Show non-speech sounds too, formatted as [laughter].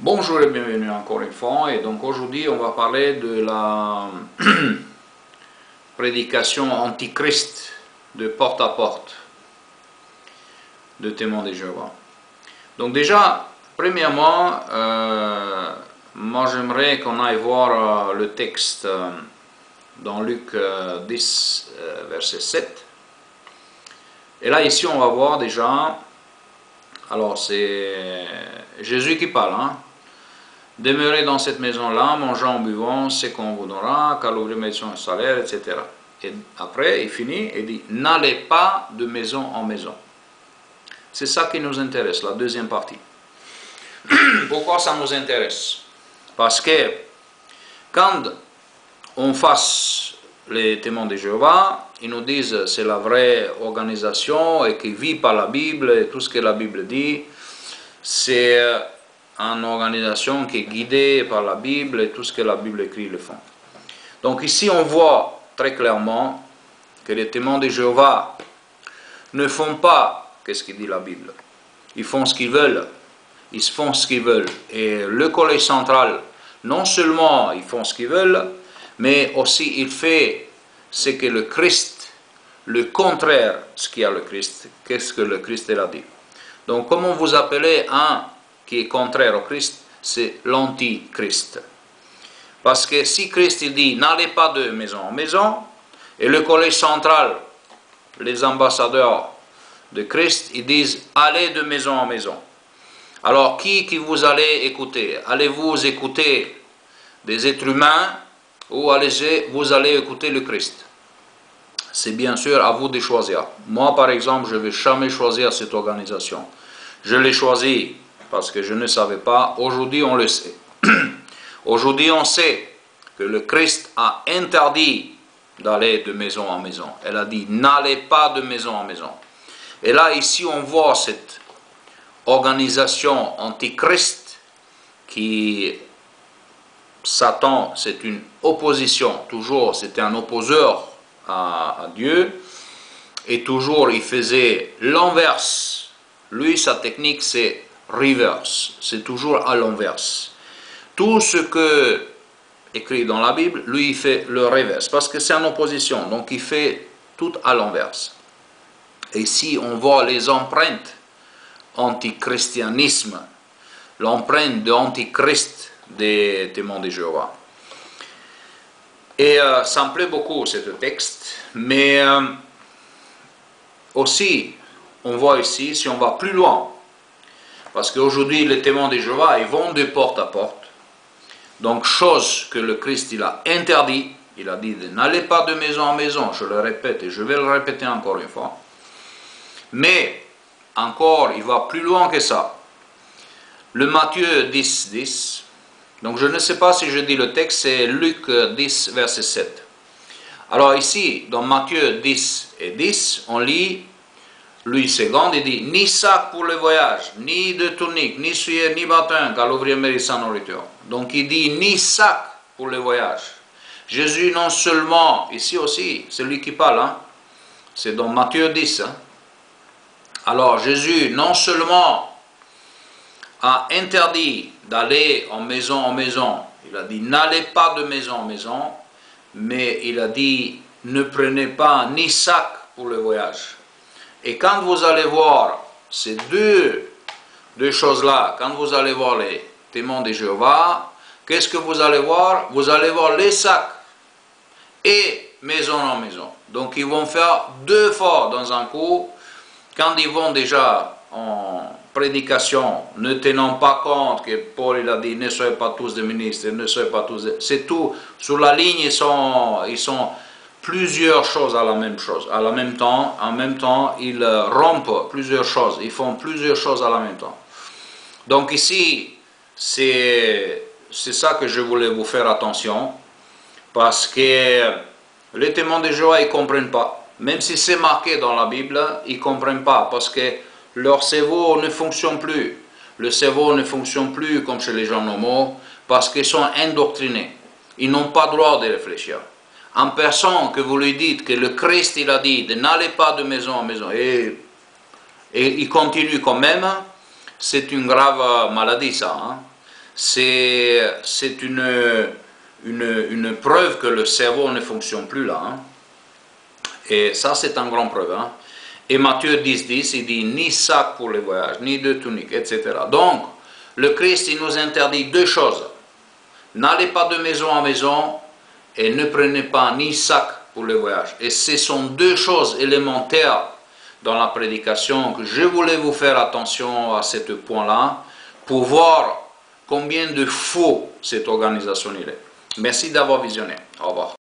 Bonjour et bienvenue encore une fois. Et donc aujourd'hui, on va parler de la [clears throat] prédication antichrist de porte à porte de témoins de Jéhovah. Donc déjà, premièrement, euh, moi j'aimerais qu'on aille voir euh, le texte euh, dans Luc 10, verset 7. Et là, ici, on va voir déjà, alors c'est Jésus qui parle, hein. Demeurez dans cette maison-là, mangeant, buvant, c'est qu'on vous donnera, car l'ouvrier son salaire, etc. Et après, il finit et dit N'allez pas de maison en maison. C'est ça qui nous intéresse, la deuxième partie. [clears throat] Pourquoi ça nous intéresse? Parce que quand on fasse les témoins de Jéhovah, ils nous disent c'est la vraie organisation et qui vit par la Bible et tout ce que la Bible dit, c'est une organisation qui est guidée par la Bible et tout ce que la Bible écrit le font. Donc ici on voit très clairement que les témoins de Jéhovah ne font pas ce qu'il dit la Bible? Ils font ce qu'ils veulent. Ils font ce qu'ils veulent. Et le collège central, non seulement ils font ce qu'ils veulent, mais aussi il fait ce que le Christ, le contraire de ce qu'il y a le Christ, qu'est-ce que le Christ a dit. Donc comment vous appelez un qui est contraire au Christ, c'est l'antichrist. Parce que si Christ il dit n'allez pas de maison en maison, et le collège central, les ambassadeurs de Christ, ils disent allez de maison en maison. Alors qui qui vous allez écouter? Allez-vous écouter des êtres humains ou allez vous allez écouter le Christ? C'est bien sûr à vous de choisir. Moi par exemple, je ne vais jamais choisir cette organisation. Je l'ai choisi parce que je ne savais pas. Aujourd'hui, on le sait. [clears throat] Aujourd'hui, on sait que le Christ a interdit d'aller de maison en maison. Elle a dit, n'allez pas de maison en maison. Et là, ici, on voit cette organisation antichrist qui, Satan, c'est une opposition, toujours, c'était un opposeur à, à Dieu, et toujours il faisait l'inverse. Lui, sa technique, c'est reverse, c'est toujours à l'inverse. Tout ce que écrit dans la Bible, lui, il fait le reverse, parce que c'est en opposition, donc il fait tout à l'inverse. Et si on voit les empreintes antichristianisme, l'empreinte de antichrist des témoins de Jéhovah. Et euh, ça me plaît beaucoup ce texte, mais euh, aussi, on voit ici, si on va plus loin, parce qu'aujourd'hui, les témoins de Jéhovah, ils vont de porte à porte, donc chose que le Christ il a interdit, il a dit n'allez pas de maison en maison, je le répète et je vais le répéter encore une fois. Mais, encore, il va plus loin que ça. Le Matthieu 10, 10, donc je ne sais pas si je dis le texte, c'est Luc 10, verset 7. Alors ici, dans Matthieu 10 et 10, on lit, Louis II, il dit, ni sac pour le voyage, ni de tunique, ni suyer, ni bâton, car l'ouvrier mérite sa nourriture. Donc il dit, ni sac pour le voyage. Jésus non seulement, ici aussi, c'est lui qui parle, hein, c'est dans Matthieu 10, hein, alors Jésus non seulement a interdit d'aller en maison en maison, il a dit n'allez pas de maison en maison, mais il a dit ne prenez pas ni sac pour le voyage. Et quand vous allez voir ces deux, deux choses-là, quand vous allez voir les témoins de Jéhovah, qu'est-ce que vous allez voir? Vous allez voir les sacs et maison en maison. Donc ils vont faire deux fois dans un coup quand ils vont déjà en prédication, ne tenant pas compte que Paul il a dit ne soyez pas tous des ministres, ne soyez pas tous C'est tout, sur la ligne ils sont, ils sont plusieurs choses à la même chose, à la même temps, en même temps ils rompent plusieurs choses, ils font plusieurs choses à la même temps. Donc ici, c'est ça que je voulais vous faire attention, parce que les témoins de Jéhovah, ils ne comprennent pas. Même si c'est marqué dans la Bible, ils ne comprennent pas parce que leur cerveau ne fonctionne plus. Le cerveau ne fonctionne plus comme chez les gens normaux parce qu'ils sont indoctrinés. Ils n'ont pas droit de réfléchir. En personne que vous lui dites que le Christ il a dit n'allez pas de maison en maison et, il continue quand même, c'est une grave maladie ça. Hein. c'est une, une, une, preuve que le cerveau ne fonctionne plus là. Hein. Et ça, c'est un grand preuve. Hein. Et Matthieu 10, 10, il dit ni sac pour les voyages, ni de tunique, etc. Donc, le Christ, il nous interdit deux choses. N'allez pas de maison en maison et ne prenez pas ni sac pour les voyages. Et ce sont deux choses élémentaires dans la prédication que je voulais vous faire attention à ce point-là pour voir combien de faux cette organisation est. Merci d'avoir visionné. Au revoir.